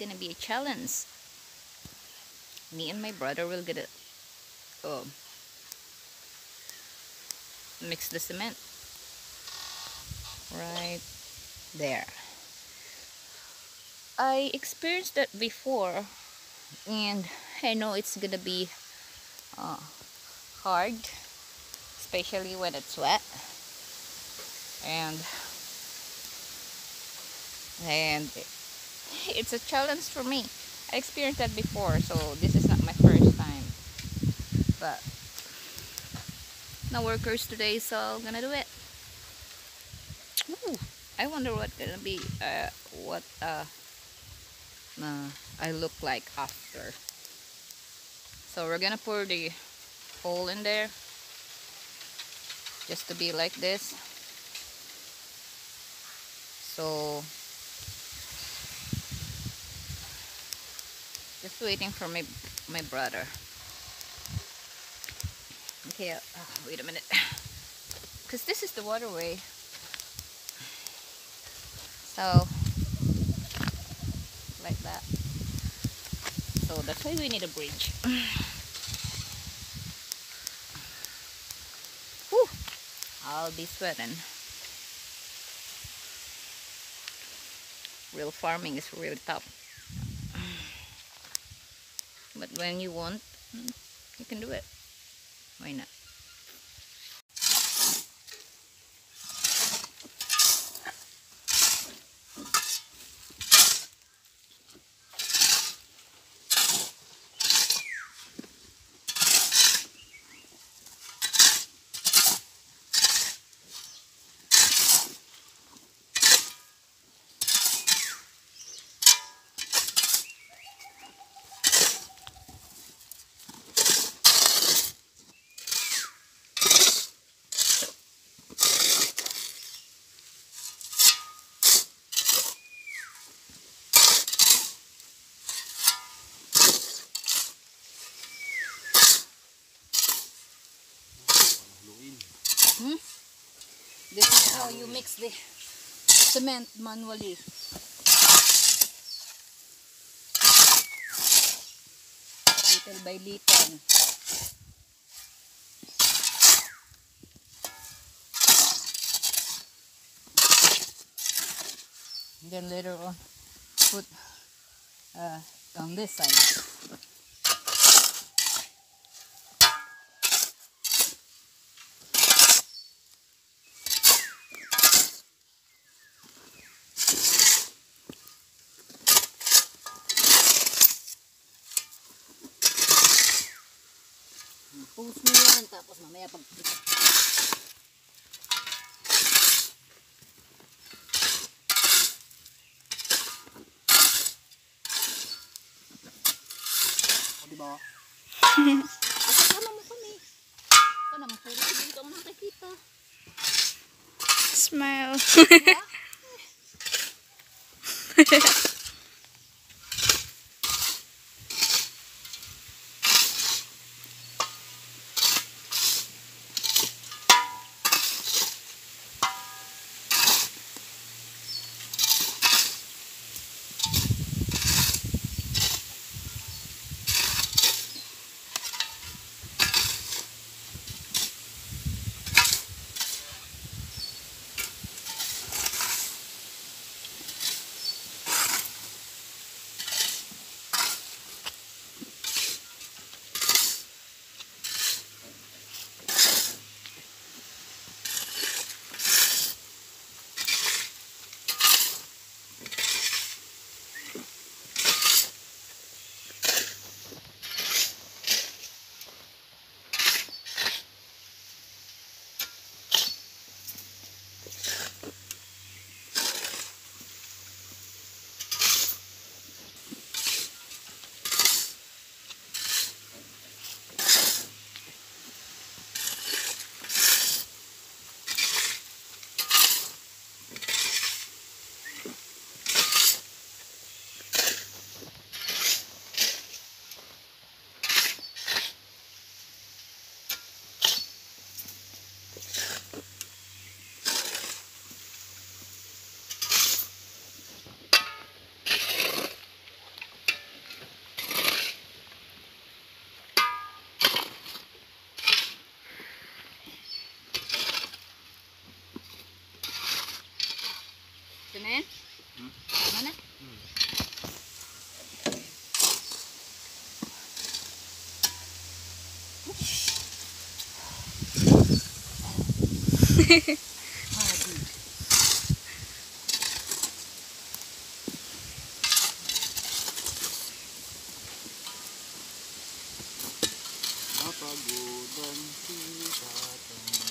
gonna be a challenge. Me and my brother will get it. Oh, mix the cement right there. I experienced that before, and I know it's gonna be uh, hard, especially when it's wet, and and it's a challenge for me. I experienced that before, so this is not my first time. But no workers today, so I'm gonna do it. Ooh, I wonder what gonna be uh, what uh, uh, I look like after. So we're gonna pour the hole in there just to be like this. So just waiting for my my brother. Okay, uh, wait a minute. Because this is the waterway. So, like that. So that's why we need a bridge. Whew, I'll be sweating. Real farming is really tough. But when you want, you can do it. Why not? Hmm? This is how you mix the cement manually. Little by little. Then later on, put uh, on this side. Post mo yan. Tapos mamaya pag... O, diba? Asa ka naman kami. Ikaw naman puro. Hindi ka nakakita. Smile. Diba? Hmm. Tama na? Napagudan si tatang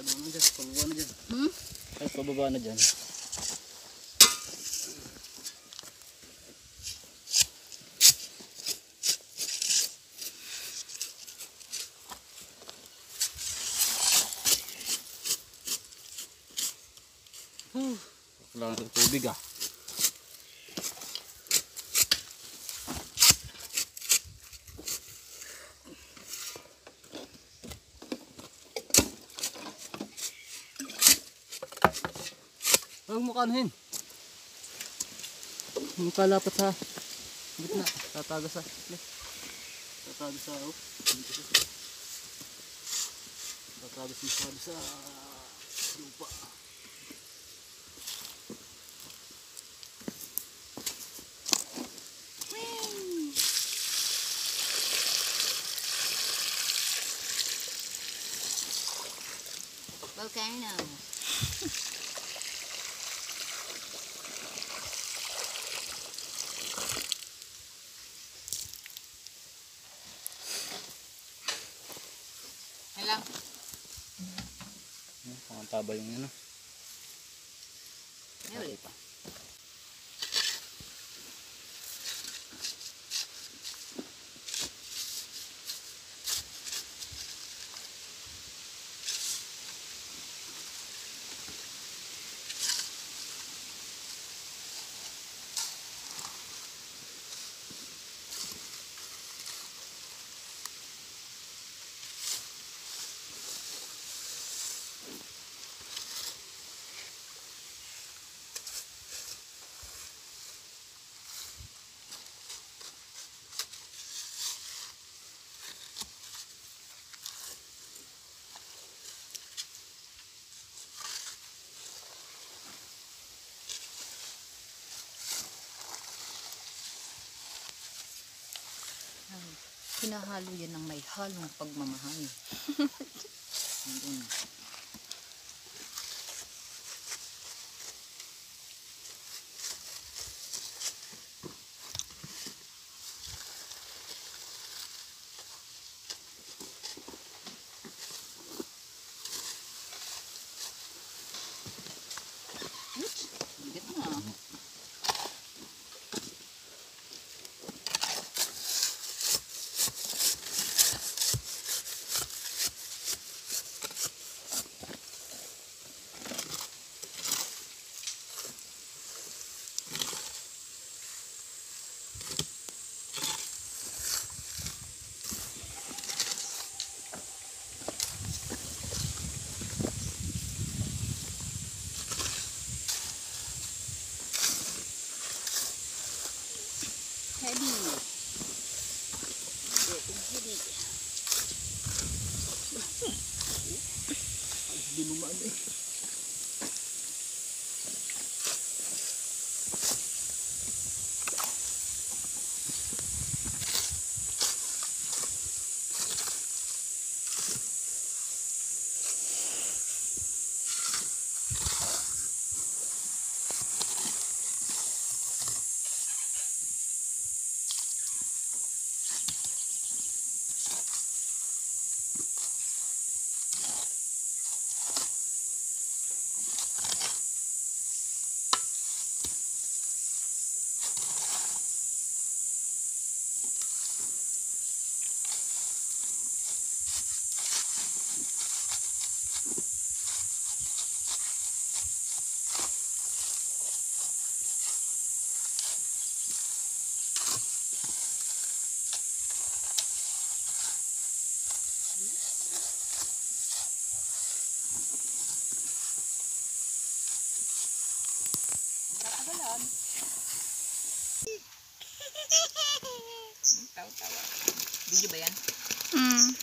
Sa baba na dyan, pababa na dyan. Hmm? Ay, pababa na dyan. Huh. Wala tubig ah. Huwag mo kanuhin. Yung kalapat sa gitna. Tatago sa. Tatago sa. Oh. Tatago sa masyado sa lupa. Volcano. lang. Pangataba yung ano. Ay, ulit. Pinahalo yan ng may halong pagmamahal. Ayun. setuju ya, hmm.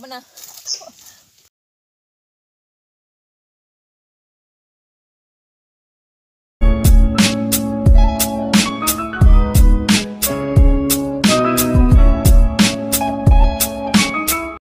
mana